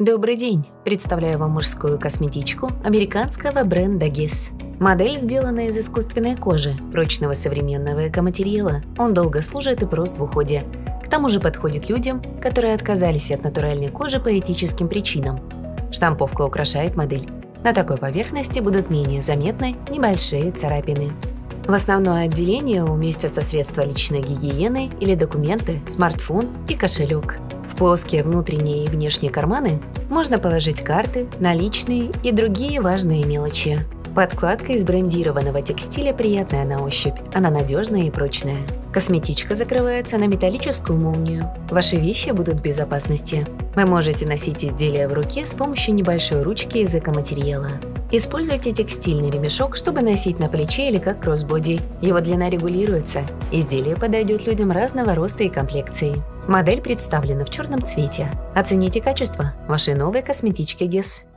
Добрый день! Представляю вам мужскую косметичку американского бренда Guess. Модель сделана из искусственной кожи, прочного современного экоматериала. Он долго служит и прост в уходе. К тому же подходит людям, которые отказались от натуральной кожи по этическим причинам. Штамповка украшает модель. На такой поверхности будут менее заметны небольшие царапины. В основное отделение уместятся средства личной гигиены или документы, смартфон и кошелек плоские внутренние и внешние карманы можно положить карты, наличные и другие важные мелочи. Подкладка из брендированного текстиля приятная на ощупь, она надежная и прочная. Косметичка закрывается на металлическую молнию. Ваши вещи будут в безопасности. Вы можете носить изделие в руке с помощью небольшой ручки из экоматериала. Используйте текстильный ремешок, чтобы носить на плече или как кроссбоди. Его длина регулируется. Изделие подойдет людям разного роста и комплекции. Модель представлена в черном цвете. Оцените качество вашей новой косметички Guess.